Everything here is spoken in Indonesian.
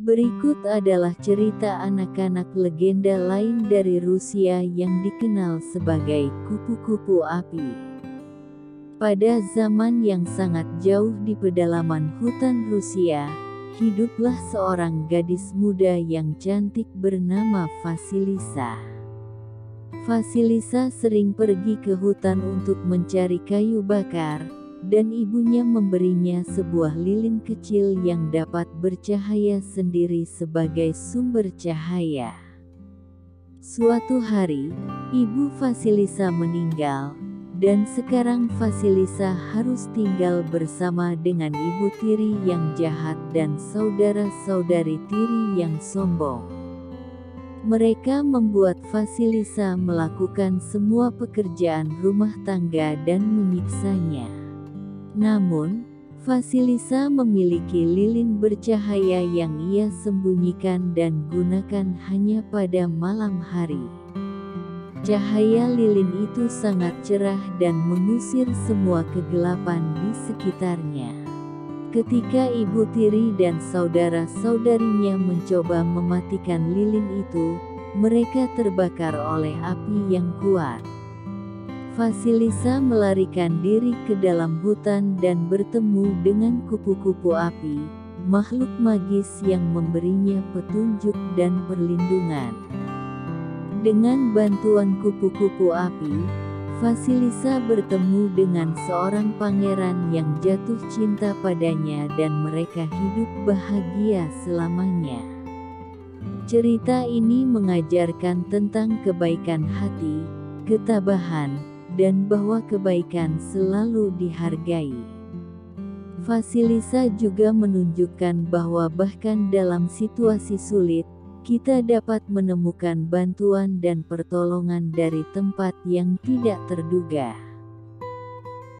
Berikut adalah cerita anak-anak legenda lain dari Rusia yang dikenal sebagai kupu-kupu api. Pada zaman yang sangat jauh di pedalaman hutan Rusia, hiduplah seorang gadis muda yang cantik bernama Vasilisa. Vasilisa sering pergi ke hutan untuk mencari kayu bakar, dan ibunya memberinya sebuah lilin kecil yang dapat bercahaya sendiri sebagai sumber cahaya. Suatu hari, ibu Vasilisa meninggal, dan sekarang Vasilisa harus tinggal bersama dengan ibu tiri yang jahat dan saudara-saudari tiri yang sombong. Mereka membuat Vasilisa melakukan semua pekerjaan rumah tangga dan menyiksanya. Namun, Vasilisa memiliki lilin bercahaya yang ia sembunyikan dan gunakan hanya pada malam hari. Cahaya lilin itu sangat cerah dan mengusir semua kegelapan di sekitarnya. Ketika ibu tiri dan saudara-saudarinya mencoba mematikan lilin itu, mereka terbakar oleh api yang kuat. Vasilisa melarikan diri ke dalam hutan dan bertemu dengan kupu-kupu api, makhluk magis yang memberinya petunjuk dan perlindungan. Dengan bantuan kupu-kupu api, Vasilisa bertemu dengan seorang pangeran yang jatuh cinta padanya dan mereka hidup bahagia selamanya. Cerita ini mengajarkan tentang kebaikan hati, ketabahan, dan bahwa kebaikan selalu dihargai. Vasilisa juga menunjukkan bahwa bahkan dalam situasi sulit, kita dapat menemukan bantuan dan pertolongan dari tempat yang tidak terduga.